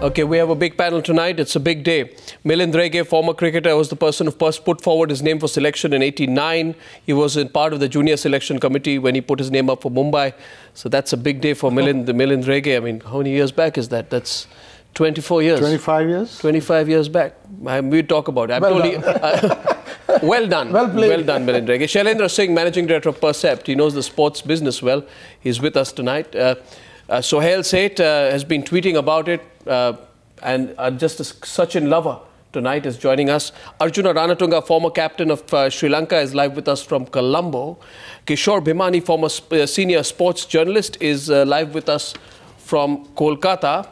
Okay, we have a big panel tonight. It's a big day. Milind Rege, former cricketer, was the person who first put forward his name for selection in 89. He was in part of the junior selection committee when he put his name up for Mumbai. So that's a big day for Milind, the Milind Rege. I mean, how many years back is that? That's 24 years. 25 years? 25 years back. I, we talk about it. I'm Well totally, uh, well done. Well played. Well done, Milind Rege. Shailendra Singh, Managing Director of Percept. He knows the sports business well. He's with us tonight. Uh, uh, Suhel Seth uh, has been tweeting about it. Uh, and uh, just as Sachin Lover tonight is joining us. Arjuna Ranatunga, former captain of uh, Sri Lanka, is live with us from Colombo. Kishore Bhimani, former sp- uh, senior sports journalist, is uh, live with us from Kolkata.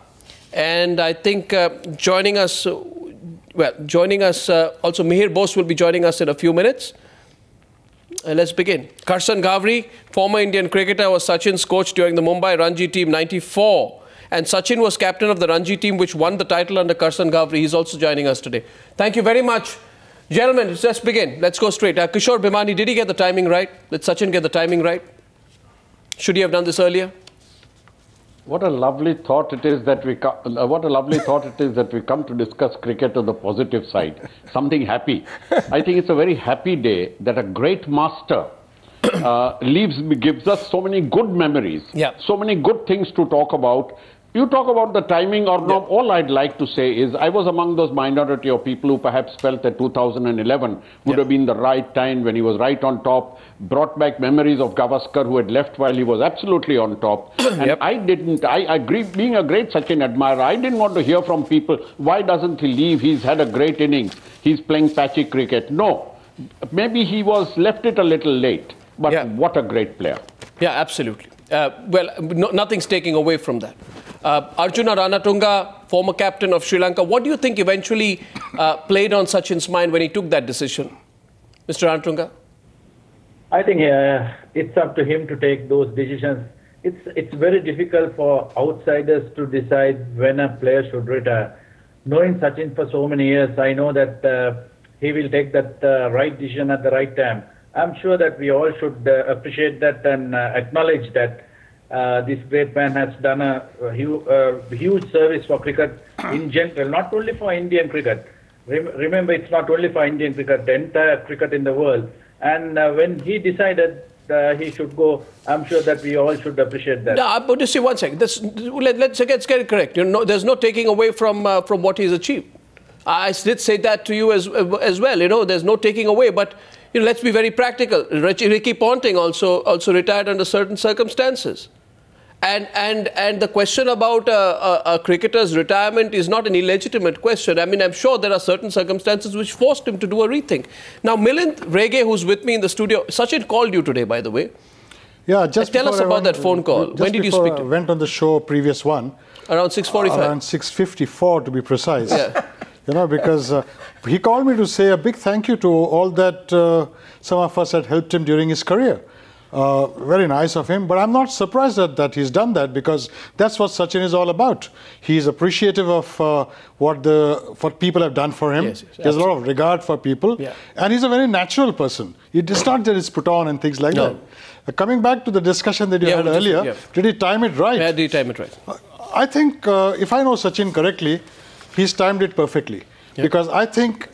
And I think joining us, well, joining us also Mihir Bose will be joining us in a few minutes. Uh, let's begin. Karsan Ghavri, former Indian cricketer, was Sachin's coach during the Mumbai Ranji team 94. And Sachin was captain of the Ranji team, which won the title under Karsan Ghavri. He's also joining us today. Thank you very much. Gentlemen, let's begin. Let's go straight. Uh, Kishore Bhimani, did he get the timing right? Did Sachin get the timing right? Should he have done this earlier? What a lovely thought it is that we co- uh, what a lovely thought it is that we come to discuss cricket on the positive side, something happy. I think it's a very happy day that a great master uh, leaves gives us so many good memories, Yeah. so many good things to talk about. You talk about the timing or not. All I'd like to say is I was among those minority of people who perhaps felt that 2011 would Yeah. have been the right time when he was right on top, brought back memories of Gavaskar who had left while he was absolutely on top. and Yep. I didn't, I agree, being a great Sachin admirer, I didn't want to hear from people, why doesn't he leave? He's had a great innings. He's playing patchy cricket. No. Maybe he was left it a little late. But Yeah. what a great player. Yeah, absolutely. Uh, well, no, nothing's taking away from that. Uh, Arjuna Ranatunga, former captain of Sri Lanka, what do you think eventually uh, played on Sachin's mind when he took that decision? Mr. Ranatunga? I think uh, it's up to him to take those decisions. It's it's very difficult for outsiders to decide when a player should retire. Knowing Sachin for so many years, I know that uh, he will take that uh, right decision at the right time. I'm sure that we all should uh, appreciate that and acknowledge that uh, this great man has done a, a hu- uh, huge service for cricket in general, not only for Indian cricket. Rem- remember, it's not only for Indian cricket, the entire cricket in the world. And uh, when he decided uh, he should go, I'm sure that we all should appreciate that. No, but just see one second. This, let, let's, let's get it correct. You know, there's no taking away from, uh, from what he's achieved. I did say that to you as, as well. You know, there's no taking away. But you know, let's be very practical. Ricky, Ricky Ponting also, also retired under certain circumstances. And, and, and the question about a, a, a cricketer's retirement is not an illegitimate question. I mean, I'm sure there are certain circumstances which forced him to do a rethink. Now, Milind Rege, who's with me in the studio, Sachin called you today, by the way. Yeah, just Tell us about went- that phone call. When did you speak to I went on the show, previous one, Around 6.45. around 6.54 to be precise. Yeah. You know, because uh, he called me to say a big thank you to all that uh, some of us had helped him during his career. Uh, very nice of him, but I'm not surprised that, that he's done that because that's what Sachin is all about. He's appreciative of uh, what the what people have done for him. Yes, yes, he has a lot of regard for people, Yeah. and he's a very natural person. It's not that he's put on and things like No. that. Uh, coming back to the discussion that you Yeah, had we just- earlier, yeah. did he time it right? Yeah, did you time it right? I think, uh, if I know Sachin correctly, he's timed it perfectly. Because I think,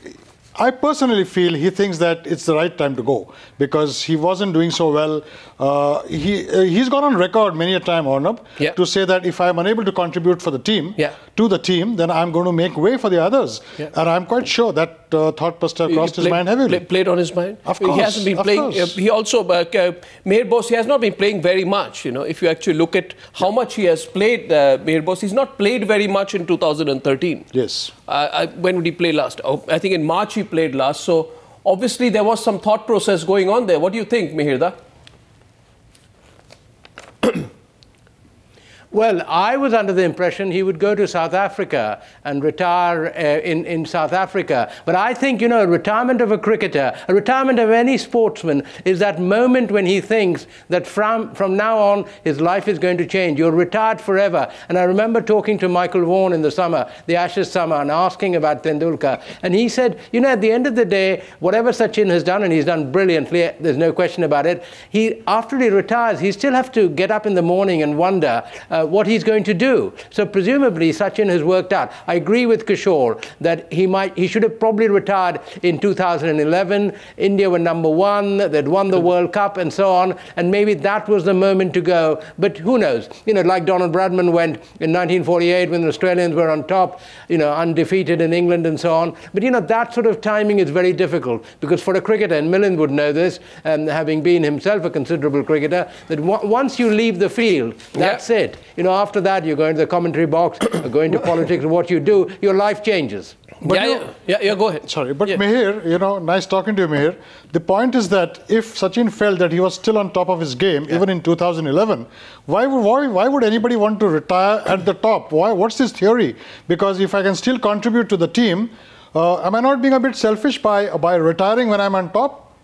I personally feel he thinks that it's the right time to go because he wasn't doing so well. Uh, he uh, he's gone on record many a time, Arnab, Yeah. to say that if I'm unable to contribute for the team, Yeah. to the team, then I'm going to make way for the others. Yeah. And I'm quite sure that uh, thought He crossed his mind heavily. play- played on his mind. Of He course, hasn't been playing. Uh, he also, uh, uh, Mihir Bose, he has not been playing very much. You know, if you actually look at how much he has played, uh, Mihir Bose, he's not played very much in 2013. Yes. Uh, I, when would he play last? Oh, I think in March he played last. So obviously there was some thought process going on there. What do you think, Mihirda? Well, I was under the impression he would go to South Africa and retire uh, in, in South Africa. But I think, you know, a retirement of a cricketer, a retirement of any sportsman is that moment when he thinks that from, from now on his life is going to change. You're retired forever. And I remember talking to Michael Vaughan in the summer, the Ashes summer, and asking about Tendulkar. And he said, you know, at the end of the day, whatever Sachin has done, and he's done brilliantly, there's no question about it, he, after he retires, he still have to get up in the morning and wonder, uh, uh, what he's going to do. So presumably Sachin has worked out. I agree with Kishore that he might he should have probably retired in 2011. India were number one, they'd won the World Cup and so on, and maybe that was the moment to go. But who knows? You know, like Donald Bradman went in 1948 when the Australians were on top, you know, undefeated in England and so on. But you know, that sort of timing is very difficult because for a cricketer, and Milind would know this, um, having been himself a considerable cricketer, that once you leave the field, that's yeah. it. You know, after that, you go into the commentary box, go into politics, what you do, your life changes. But yeah, yeah, yeah, yeah, go ahead. Sorry, but yeah. Mihir, you know, nice talking to you, Mihir. The point is that if Sachin felt that he was still on top of his game, yeah. even in 2011, why would, why, why would anybody want to retire at the top? Why? What's his theory? Because if I can still contribute to the team, uh, am I not being a bit selfish by, by retiring when I'm on top?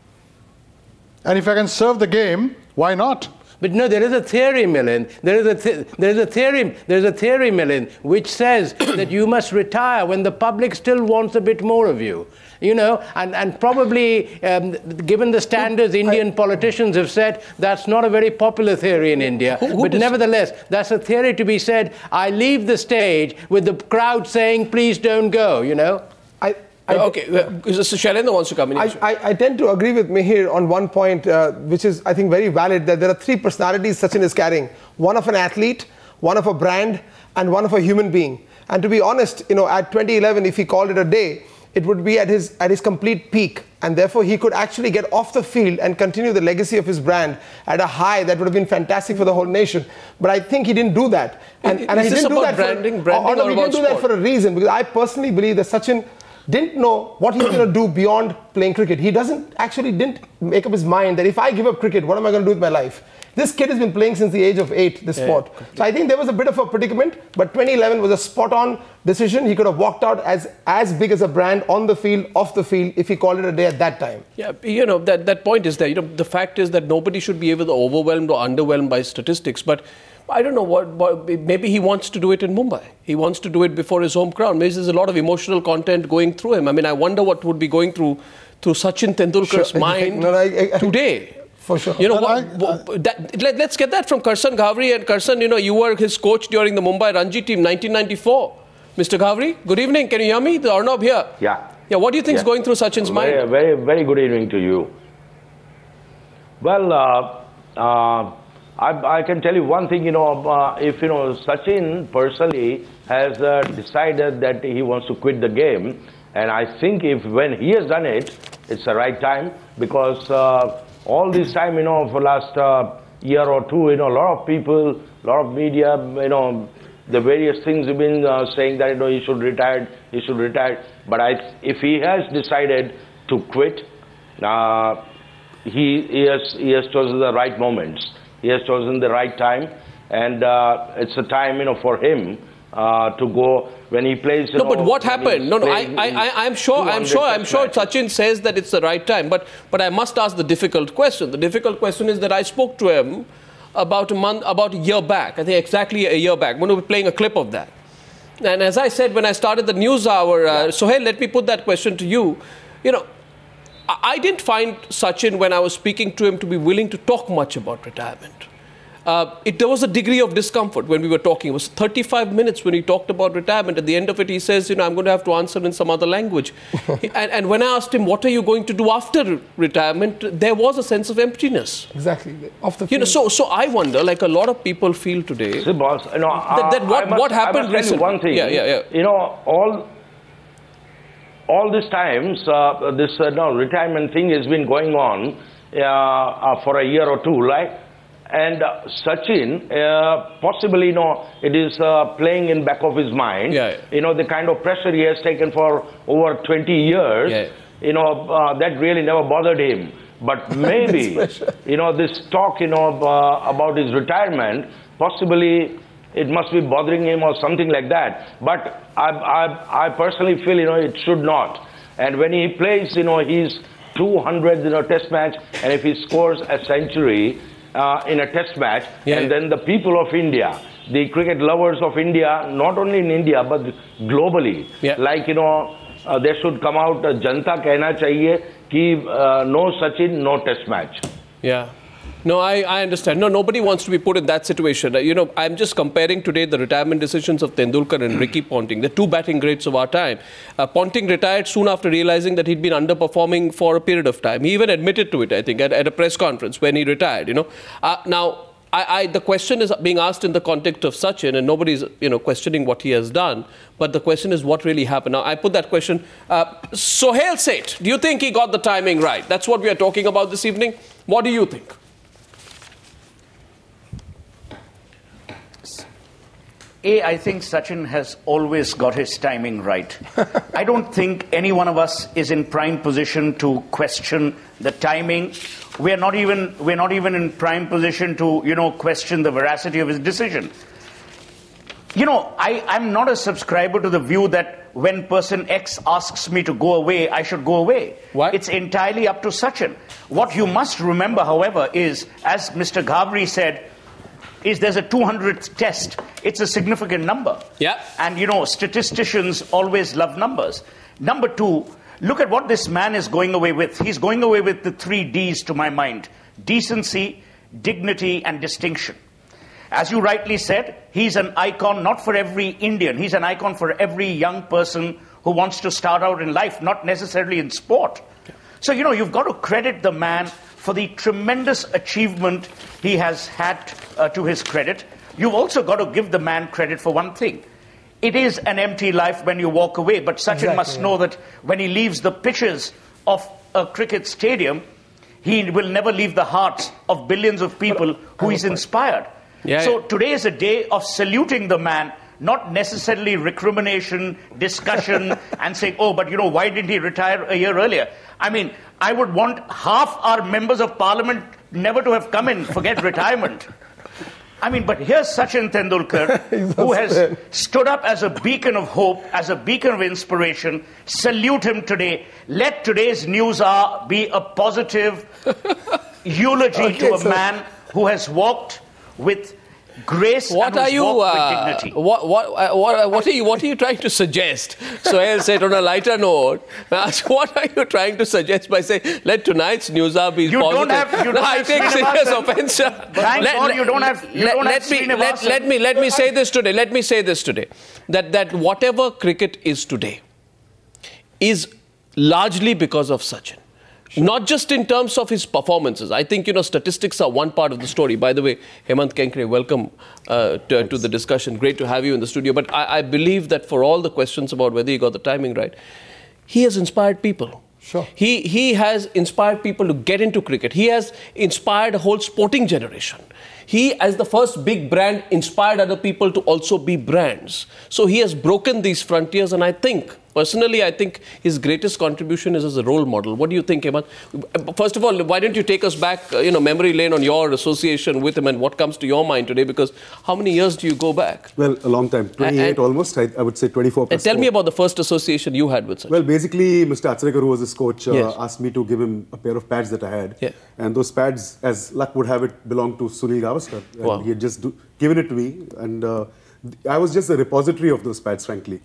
And if I can serve the game, why not? But no, there is a theory, Milind. There is a, th there is a theory, there is a theory, Milind, which says that you must retire when the public still wants a bit more of you. You know, and, and probably, um, given the standards Indian I, politicians have set, that's not a very popular theory in India. Who, who but nevertheless, that's a theory to be said, I leave the stage with the crowd saying, please don't go, you know? I, I, okay, so Shailendra wants to come in. I, I, I, tend to agree with Mihir on one point, uh, which is, I think, very valid, that there are three personalities Sachin is carrying. One of an athlete, one of a brand, and one of a human being. And to be honest, you know, at 2011, if he called it a day, it would be at his, at his complete peak. And therefore, he could actually get off the field and continue the legacy of his brand at a high that would have been fantastic for the whole nation. But I think he didn't do that. And, and he didn't do that branding, for, branding or, or, or he didn't do that for a reason. Because I personally believe that Sachin didn't know what he's going to do beyond playing cricket. He doesn't actually didn't make up his mind that if I give up cricket, what am I going to do with my life? This kid has been playing since the age of eight, this yeah, sport. So I think there was a bit of a predicament, but 2011 was a spot on decision. He could have walked out as, as big as a brand on the field, off the field, if he called it a day at that time. Yeah, you know, that, that point is there. You know, the fact is that nobody should be able to overwhelmed or underwhelmed by statistics, but I don't know what, what, maybe he wants to do it in Mumbai. He wants to do it before his home crowd. Maybe there's a lot of emotional content going through him. I mean, I wonder what would be going through through Sachin Tendulkar's sure. mind no, I, I, today. For sure. You know, what, what, that, let, us get that from Karsan Ghavri. And Karsan, you know, you were his coach during the Mumbai Ranji team, 1994. Mr. Ghavri, good evening. Can you hear me? The Arnab here. Yeah. Yeah, what do you think yeah. is going through Sachin's very, mind? Very, very good evening to you. Well, uh, uh, I, I, can tell you one thing, you know, uh, if, you know, Sachin personally has uh, decided that he wants to quit the game, and I think if when he has done it, it's the right time because uh, all this time, you know, for last uh, year or two, you know, a lot of people, a lot of media, you know, the various things have been uh, saying that, you know, he should retire, he should retire. But I, if he has decided to quit, uh, he, he, has, he has chosen the right moments. He has chosen the right time, and uh, it's a time, you know, for him uh, to go when he plays. no, know, but what happened? No, no, I, I, I'm sure, I'm sure, I'm sure. Sachin says that it's the right time, but, but I must ask the difficult question. The difficult question is that I spoke to him about a month, about a year back. I think exactly a year back. When we were playing a clip of that. And as I said when I started the news hour, uh, yeah. Suhel, let me put that question to you. You know, I didn't find Sachin, when I was speaking to him, to be willing to talk much about retirement. Uh, it, there was a degree of discomfort when we were talking. It was 35 minutes when he talked about retirement. At the end of it, he says, you know, I'm going to have to answer in some other language. and, and, when I asked him, what are you going to do after retirement, there was a sense of emptiness. Exactly. Off the you know, so, so I wonder, like a lot of people feel today, See, boss, you know, that, that what, must, what happened I must tell you one thing. Yeah, yeah, yeah. You know, all all these times, uh, this uh, no, retirement thing has been going on uh, uh for a year or two, right? And uh, Sachin, uh, possibly, you know, it is playing in back of his mind. Yeah. You know, the kind of pressure he has taken for over 20 years, yeah. you know, that really never bothered him. But maybe, you know, this talk, you know, about his retirement, possibly it must be bothering him or something like that. But I, I, I personally feel, you know, it should not. And when he plays, you know, he's 200 in a test match, and if he scores a century uh, in a test match, yeah. and then the people of India, the cricket lovers of India, not only in India, but globally, yeah. like, you know, uh, they should come out, uh, जनता कहना चाहिए कि uh, no Sachin, no test match. no, I, I understand. No, nobody wants to be put in that situation. Uh, you know, I'm just comparing today the retirement decisions of Tendulkar and Ricky Ponting, the two batting greats of our time. Uh, Ponting retired soon after realizing that he'd been underperforming for a period of time. He even admitted to it, I think, at, at a press conference when he retired. You know, uh, now I, I, the question is being asked in the context of Sachin, and nobody's you know questioning what he has done. But the question is what really happened. Now I put that question. Uh, Suhel Seth, do you think he got the timing right? That's what we are talking about this evening. What do you think? A, I think Sachin has always got his timing right. I don't think any one of us is in prime position to question the timing. We're not even we're not even in prime position to, you know, question the veracity of his decision. You know, I, I'm not a subscriber to the view that when person X asks me to go away, I should go away. Why? It's entirely up to Sachin. What you must remember, however, is, as Mr. Ghavri said, is there's a 200th test. It's a significant number. Yeah. And you know, statisticians always love numbers. Number two, look at what this man is going away with. He's going away with the three D's to my mind decency, dignity, and distinction. As you rightly said, he's an icon not for every Indian, he's an icon for every young person who wants to start out in life, not necessarily in sport. So, you know, you've got to credit the man for the tremendous achievement he has had uh, to his credit. You've also got to give the man credit for one thing. It is an empty life when you walk away, but Sachin Exactly, must yeah. know that when he leaves the pitches of a cricket stadium, he will never leave the hearts of billions of people who he's inspired. Yeah, so yeah. today is a day of saluting the man, not necessarily recrimination, discussion, and saying, oh, but you know, why didn't he retire a year earlier? I mean, I would want half our members of parliament never to have come in, forget retirement. I mean, but here's Sachin Tendulkar, who has stood up as a beacon of hope, as a beacon of inspiration. Salute him today. Let today's news hour be a positive eulogy to a sir. man who has walked with grace What and are you? Uh, what, what, uh, what, what, are you, what are you trying to suggest? so i'll said on a lighter note. uh, what are you trying to suggest by saying let tonight's news hour be You don't positive? have- you No, don't I have take serious offense. sir. Thank God you don't have- you let, don't have let me let, let me let me say this today. Let me say this today. That that whatever cricket is today is largely because of Sachin. Not just in terms of his performances. I think, you know, statistics are one part of the story. By the way, Hemant Kenkre, welcome uh, to, to the discussion. Great to have you in the studio. But I, I believe that for all the questions about whether he got the timing right, he has inspired people. Sure. He, he has inspired people to get into cricket. He has inspired a whole sporting generation. He, as the first big brand, inspired other people to also be brands. So he has broken these frontiers, and I think, personally, I think his greatest contribution is as a role model. What do you think, Hemant? First of all, why don't you take us back, uh, you know, memory lane on your association with him and what comes to your mind today? Because how many years do you go back? Well, a long time. 28 and- almost. I, I would say 24 And tell me about the first association you had with Sachin. Well, basically, Mr. Achrekar, who was his coach, uh, Yes. asked me to give him a pair of pads that I had. Yeah. And those pads, as luck would have it, belonged to Sunil Gavaskar. And Wow. He had just do, given it to me. And uh, I was just a repository of those pads, frankly.